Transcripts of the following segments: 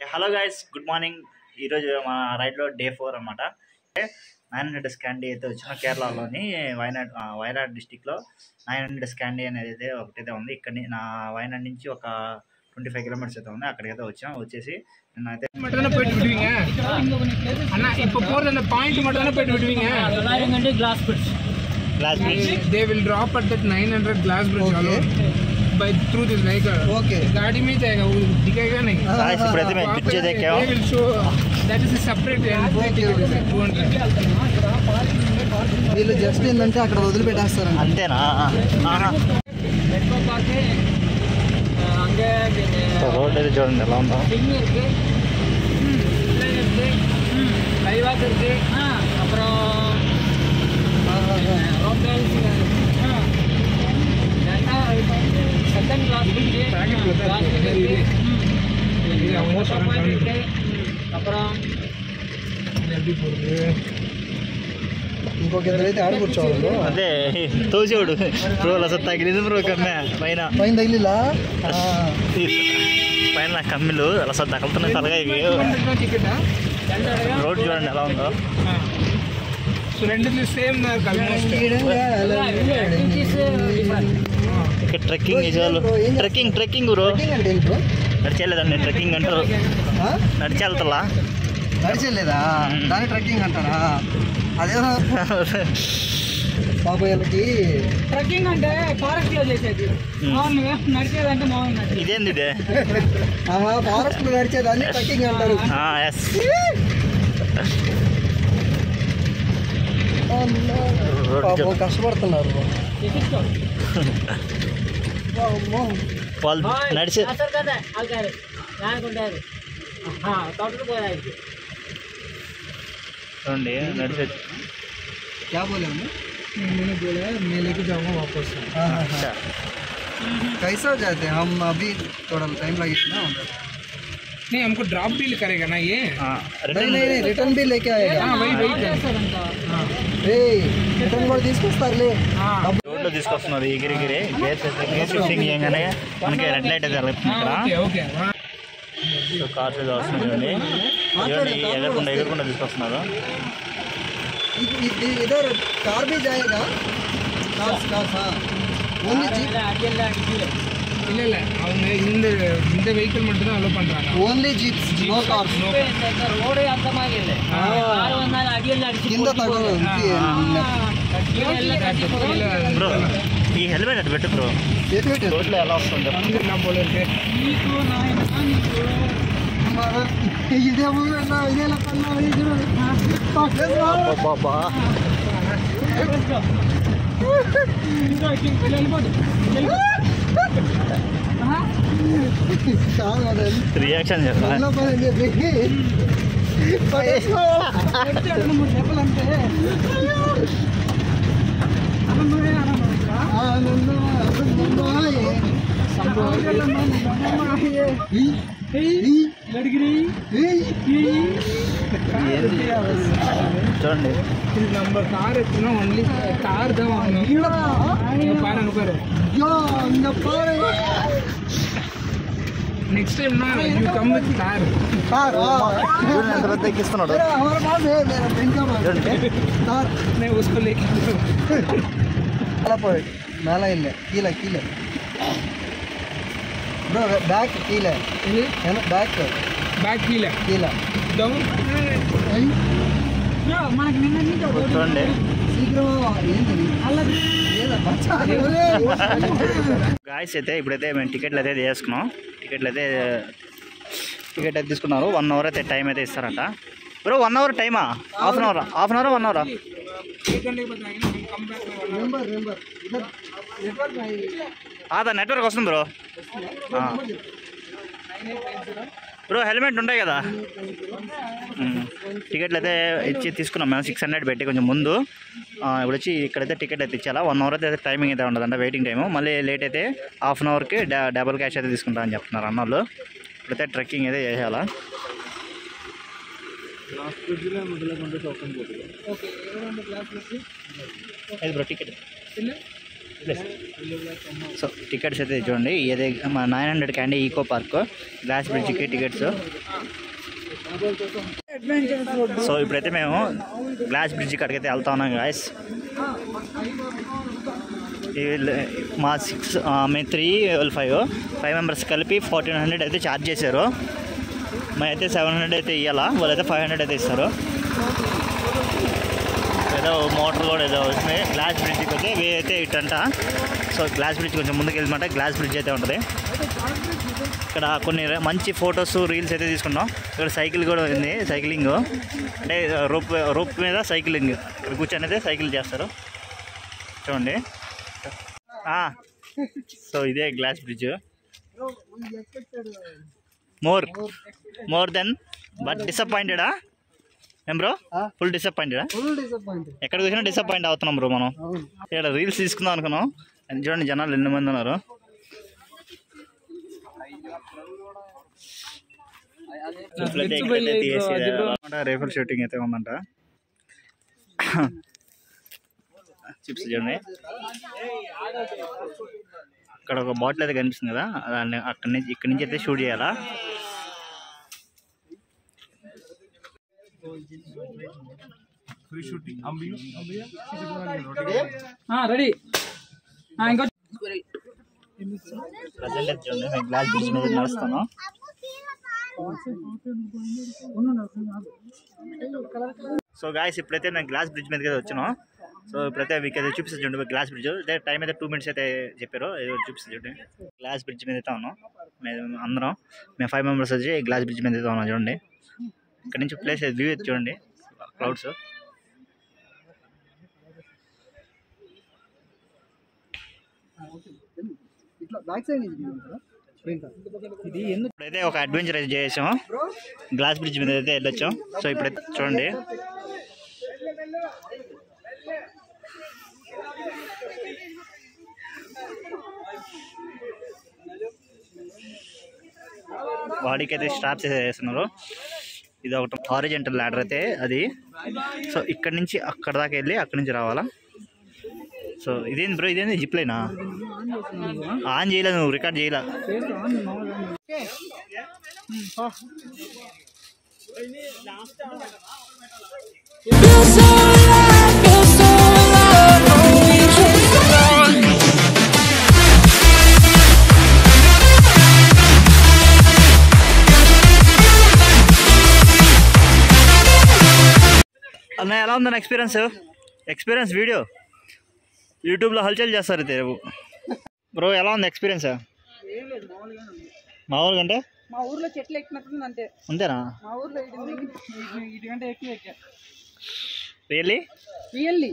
Hello guys good morning ఈరోజు మా రైడ్లో day four అనమాట నైన్ హండ్రెడ్ స్కాండీ అయితే వచ్చిన కేరళలోని వయనాడ్ ఆ, వయనాడ్ డిస్టిక్లో నైన్ హండ్రెడ్ స్కాండీ అనేది అయితే ఒకటైతే ఉంది ఇక్కడ నా వయనాడ్ నుంచి ఒక ట్వంటీ ఫైవ్ కిలోమీటర్స్ అయితే ఉంది అక్కడికైతే వచ్చాం వచ్చేసి నేనైతే மட்டும் தானே போயிட்டு விடுவீங்க அண்ணா இப்ப போறது அந்த பாயிண்ட் மட்டும் தானே போயிட்டு விடுவீங்க అంటే glass bridge class they will drop at that 900 glass bridge alone by through this vehicle Okay. गाड़ी में ही जाएगा वो दिखेगा नहीं गाइस ఇప్పుడైతే మేము वहाँ పిక్చర్ पे देखे they will show that is a separate entry ticket is it, 200 వీళ్ళు జస్ట్ ఏంటంటే అక్కడ వదిలిపెట్టేస్తారండి అంతేనా ఆహా. மெட்ரோ பார்க்கு அங்கே రోడ్ అయితే చూడండి ఎలా ఉందో பிங் இருக்கு ட்ரெயின் இருக்கு லைவாக் இது எப்படி போறது ఇంకొక ఇద్దరు అయితే ఆడ కూర్చోవాలి అదే తోసేవాడు బ్రో అసలు తగిలింది బ్రో కమ్మే పైన పైన తగిలిలా పైన నా కమ్మిలు అసలు తగులుతున్నాయి తలగా ఇవి టికెట్ రోడ్ చూడండి ఎలా ఉందో సో రెండిట్లో సేమ్ ఆల్మోస్ట్ ఇక్కడ ట్రెక్కింగ్ నిజాలు ట్రెక్కింగ్ ట్రెక్కింగ్ బ్రో అంటే ఏంటి బ్రో నడిచేలేదండి ట్రెక్కింగ్ అంటారు ఆ? నడిచి వెళ్తలా నడిచెళ్ళేదా దాని ట్రెక్కింగ్ అంటారా అదే పాప వీళ్ళకి ట్రెక్కింగ్ అంటే ఫారెస్ట్ లో చేసేది మామూలుగా నడిచేదంటే మామూలు నడిచేది ఇదేంది ఇదే ఆహా ఫారెస్ట్ లో నడిచేదాన్ని ట్రెక్కింగ్ అంటారు ఎస్ అమ్మా. పాపం కష్టపడుతున్నారు అమ్మో. వాళ్ళు నడిచే సార్ కదా ఆల్కారు అనుకుంటారు తోటలు పోయాయి చూడండి నడిచే क्या बोले हमने मैंने बोला मैं लेके जाऊंगा वापस हाँ, हाँ, हाँ। कैसा जाते हैं हम अभी थोड़ा टाइम लगेगा ना उधर नहीं हमको ड्रॉप भी करेगा ना ये नहीं नहीं नहीं रिटर्न भी लेके आएगा हाँ वही वही कर हाँ రే రిటర్న్ కూడా తీసుకొస్తారులే हाँ రోడ్లో తీసుకొస్తున్నారు ఎగిరిగిరి గేర్ గేర్ షిఫ్టింగ్ చేయగానే మనకి రెడ్ లైట్ అయితే వెళ్తుంది ఇక్కడ ओके ओके हाँ సో కార్స్ అయితే వస్తుంది చూడండి చూడండి ఎగరకుండా ఎగరకుండా తీసుకొస్తున్నారు इध- इध- इधर कार भी जाएगा कार्स कार्स हाँ ओनली जीप இல்லை இல்லை. அவங்க இந்த இந்த வெஹிக்கிள் மட்டும் தான் அலோ பண்ணுறாங்க ஓன்லி ஜீப்ஸ் நோ கார்ஸ் ரோடே அந்த மாதிரி இல்லை. யார் வந்தாலும் அடியில் அடிச்சு இந்த தகவல் வந்து ಬ್ರೋ ಈ ಹೆಲ್ಮೆಟ್ ಅದು ಬಿಟ್ಟು ಬ್ರೋ ಹೆಲ್ಮೆಟ್ ಟೋಟಲ್ ಎಲ್ಲ ಆಪ್ಷನ್ ನಮ್ಮ ಬೋಲ್ ಇರುತ್ತೆ ಇದೇ ಎಲ್ಲ రియాక్షన్ చూడండి నంబర్ కార్ ఎత్తున్నా only car the next time you come with car car చూడండి ఎంత పెద్ద ఎక్కిస్తున్నాడు? నేను ఉసుకోలే மேலே போய் மேலே இல்லை கீழே கீழே ப்ரோ பேக் கீழே என்ன பேக் பேக் கீழே கீழே டவுன் మనకు నిన్న చూడండి శీఘ్రం ఏం అలా గాయస్ అయితే ఇప్పుడైతే మేము టికెట్లు అయితే తీసుకున్నాం. టికెట్లు అయితే టికెట్ అయితే తీసుకున్నారు. వన్ అవర్ అయితే టైం అయితే ఇస్తారంట. బ్రో వన్ అవర్ టైమా half an hour half an hour one అవరా నెంబర్ అదా నెట్వర్క్ వస్తుంది బ్రో బ్రో హెల్మెట్ ఉంటాయి కదా. టికెట్లు అయితే ఇచ్చి తీసుకున్నాం. మేము సిక్స్ హండ్రెడ్ పెట్టి కొంచెం ముందు. ఇప్పుడు వచ్చి ఇక్కడైతే టికెట్ అయితే ఇచ్చేలా? వన్ అవర్ అయితే టైమింగ్ అయితే ఉండదంట వెయిటింగ్ టైము మళ్ళీ లేట్ అయితే హాఫ్ అన్ అవర్కి డబల్ క్యాష్ అయితే తీసుకుంటారని చెప్తున్నారు అన్నోళ్ళు. ఇప్పుడైతే ట్రెక్కింగ్ అయితే చేసేయాలా? బ్రో టికెట్ సో టికెట్స్ అయితే చూడండి. ఏదే మా నైన్ హండ్రెడ్కి అండి ఈకో పార్క్. గ్లాస్ బ్రిడ్జ్కి టికెట్స్. సో ఇప్పుడైతే మేము గ్లాస్ బ్రిడ్జ్ కాడికైతే వెళ్తా ఉన్నాం గాయస్ మా సిక్స్ మేము త్రీ ఫైవ్ ఫైవ్ మెంబర్స్ కలిపి ఫోర్టీన్ హండ్రెడ్ అయితే ఛార్జ్ చేశారు. మేమైతే సెవెన్ హండ్రెడ్ అయితే ఇవ్వాలా వాళ్ళైతే ఫైవ్ హండ్రెడ్ అయితే ఇస్తారు. ఏదో మోటార్ కూడా ఏదో వస్తుంది. గ్లాస్ బ్రిడ్జ్కి అయితే వే అయితే ఇటంట సో గ్లాస్ బ్రిడ్జ్ కొంచెం ముందుకు వెళ్ళమంటే గ్లాస్ బ్రిడ్జ్ అయితే ఉంటుంది. ఇక్కడ కొన్ని మంచి ఫొటోస్ రీల్స్ అయితే తీసుకున్నాం. ఇక్కడ సైకిల్ కూడా ఉంది సైక్లింగ్. అంటే రోప్ రోప్ మీద సైక్లింగ్. ఇక్కడ కూర్చొని అయితే సైకిల్ చేస్తారు. చూడండి. సో ఇదే glass bridge. More more then but డిసప్పాయింటెడా? ఏం బ్రో? ఫుల్ డిసప్పాయింటెడా ఎక్కడ చూసినా డిసప్పాయింట్ అవుతున్నాం బ్రో మనం. ఇక్కడ రీల్స్ తీసుకుందాం అనుకున్నాం. చూడండి జనాలు ఎన్ని మంది ఉన్నారు. రేఫల్ షూటింగ్ అయితే ఉందంట. చిప్స్ చూడండి. అక్కడ ఒక బాటిల్ అయితే కనిపిస్తుంది కదా. దాన్ని అక్కడి నుంచి ఇక్కడి నుంచి అయితే షూట్ చేయాలా? రెడీ ఇంకో ప్రజెంట్ అయితే చూడండి నేను గ్లాస్ బ్రిడ్జ్ మీద నడుస్తాను సో గాయస్ ఇప్పుడైతే నేను గ్లాస్ బ్రిడ్జ్ మీదకి అయితే వచ్చాను. సో ఇప్పుడైతే మీకు అయితే చూపిస్తాను చూడండి గ్లాస్ బ్రిడ్జ్ అంటే టైం అయితే టూ మినిట్స్ అయితే చెప్పారు. ఏదో చూపిస్తాను చూడండి. గ్లాస్ బ్రిడ్జ్ మీద అయితే ఉన్నాం. మేము అందరం. మేము ఫైవ్ మెంబర్స్ వచ్చి గ్లాస్ బ్రిడ్జ్ మీద అయితే ఉన్నాం చూడండి. ఇక్కడ నుంచి ప్లేస్ వ్యూ అయితే చూడండి. క్లౌడ్స్ ఇప్పుడైతే ఒక అడ్వెంచర్ అయితే చేసాము. గ్లాస్ బ్రిడ్జ్ మీద అయితే వెళ్ళొచ్చాం. సో ఇప్పుడైతే చూడండి. బాడీకి అయితే స్ట్రాప్స్ అయితే వేస్తున్నారు. ఇది ఒకటి హారిజెంటల్ ల్యాడర్ అయితే అది. సో ఇక్కడ నుంచి అక్కడ దాకా వెళ్ళి అక్కడి నుంచి రావాలా? సో ఇదేంది బ్రో ఇదేంది? జిప్ లైనా ఆన్ చేయలేదు నువ్వు రికార్డ్ చేయలే. అన్న ఎలా ఉందన్న ఎక్స్పీరియన్స్? Experience video. యూట్యూబ్లో హల్చల్ చేస్తారు అయితే రేపు బ్రో ఎలా ఉంది ఎక్స్పీరియన్స్? మామూలుగా అంటే మా ఊర్లో చెట్లు ఎక్కినట్టుంది అంతే. అంతేనా? మా ఊర్లో ఇటు ఇటుకంటే ఎక్కువ ఎక్కా రియల్లీ? రియల్లీ.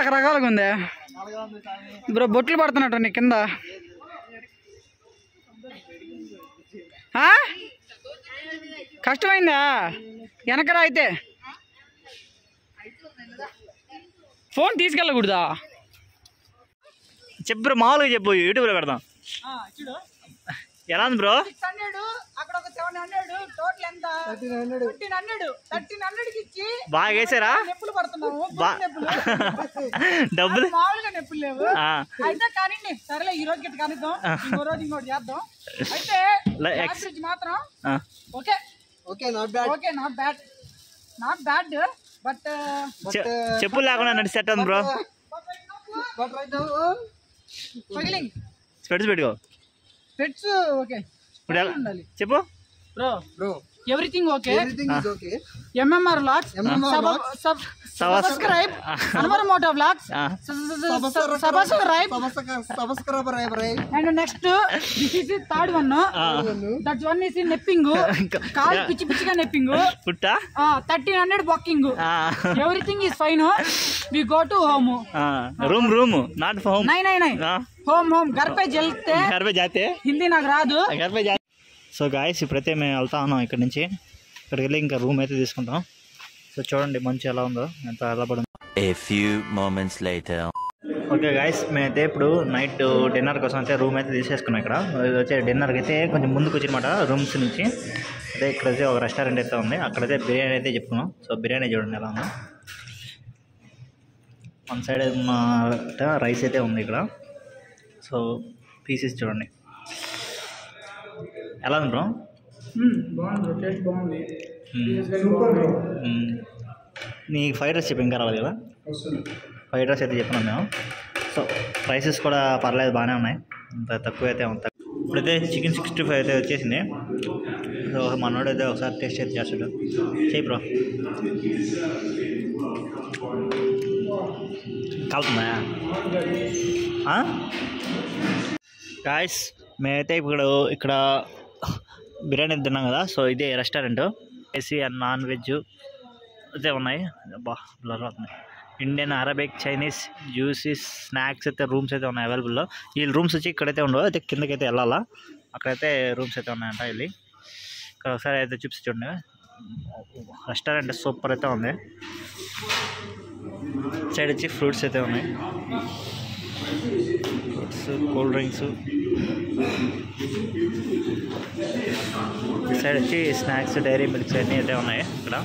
రకరకాలుగా ఉంది. బ్రో బొట్లు పడుతున్నట్టు నీ కింద? కష్టమైందా? వెనకరా అయితే. ఫోన్ తీసుకెళ్ళకూడదా? చెప్పు బ్రో మామూలుగా చెప్పు యూట్యూబ్లో పెడదాం. ఎలా ఉంది బ్రో? బాగా వేసారా? డబ్బులు? మామూలుగా నొప్పులు లేవు. ఆ, అయితే కానీ సరేలే ఈ రోజు గిట్ట కనిద్దాం. ఇంకో రోజు ఇంకోటి చేద్దాం. అయితే లై- గ్లాస్ ఎక్స్- బ్రిడ్జ్ మాత్రం ఆ. Okay. Okay not bad okay not bad not bad but చె- చెప్పులు లేకుండా నడిచేట బ్రో బట్ రైట్ నౌ పగిలింగ్ స్పెట్స్ పెట్టుకో. పెట్స్ ఓకే. ఇప్పుడు ఎలా ఉండాలి. చెప్పు. Bro bro everything okay everything is okay mmr vlogs mmr vlogs sub subscribe anwar motor vlogs subscribe subscribe right and next this is third one that one is in nepping call pichi pichi ga nepping putta ah 1300 walking everything is fine we go to home room room not home नहीं नहीं नहीं home home घर पे जलते घर पे जाते हिंदी नागराज घर पे जाते సో గాయస్ ఇప్పుడైతే మేము వెళ్తా ఉన్నాం ఇక్కడ నుంచి. ఇక్కడికి వెళ్ళి ఇంకా రూమ్ అయితే తీసుకుంటాం. సో చూడండి మంచి ఎలా ఉందో ఎంత ఎలా A few moments later. Okay guys మేమైతే ఇప్పుడు నైట్ డిన్నర్ కోసం అయితే రూమ్ అయితే తీసేసుకున్నాం ఇక్కడ. ఇది వచ్చే డిన్నర్కి అయితే కొంచెం ముందుకు వచ్చినమాట రూమ్స్ నుంచి. అయితే ఇక్కడ అయితే ఒక రెస్టారెంట్ అయితే ఉంది. అక్కడైతే బిర్యానీ అయితే చెప్పుకున్నాం. సో బిర్యానీ చూడండి ఎలా ఉందో. వన్ సైడ్ రైస్ అయితే ఉంది ఇక్కడ. సో పీసెస్ చూడండి. ఎలా ఉంది బ్రో బాగుంది టేస్ట్ బాగుంది. మ్మ్. నీ ఫ్రైడ్ రైస్ చెప్పి ఇంకా రాలేదు కదా? ఫ్రైడ్ రైస్ అయితే చెప్పినాం మేము. సో ప్రైసెస్ కూడా పర్లేదు బాగానే ఉన్నాయి. అంత తక్కువ అయితే ఉంది ఇప్పుడైతే చికెన్ సిక్స్టీ ఫైవ్ అయితే వచ్చేసింది. సో మనోడు అయితే ఒకసారి టేస్ట్ అయితే చేస్తాడు. చేయి బ్రో కాలుతుందా? గాయస్ మేమైతే ఇప్పుడు ఇక్కడ బిర్యానీ తిన్నాం కదా సో ఇదే restaurant AC and non veg అయితే ఉన్నాయి. బా blur Indian Arabic Chinese juices snacks అయితే రూమ్స్ అయితే ఉన్నాయి అవైలబుల్లో ఈ రూమ్స్ వచ్చి ఇక్కడైతే ఉండవు అయితే కిందకైతే వెళ్ళాలా? అక్కడైతే రూమ్స్ అయితే ఉన్నాయంట వెళ్ళి. ఇక్కడ ఒకసారి అయితే చూపిస్తే చూడండి. రెస్టారెంట్ సూపర్ అయితే ఉంది. సైడ్ వచ్చి ఫ్రూట్స్ అయితే ఉన్నాయి. ఫ్రూట్స్ కూల్ డ్రింక్స్ సైడ్ వచ్చి స్నాక్స్ డైరీ మిల్క్స్ అన్నీ అయితే ఉన్నాయి ఇక్కడ.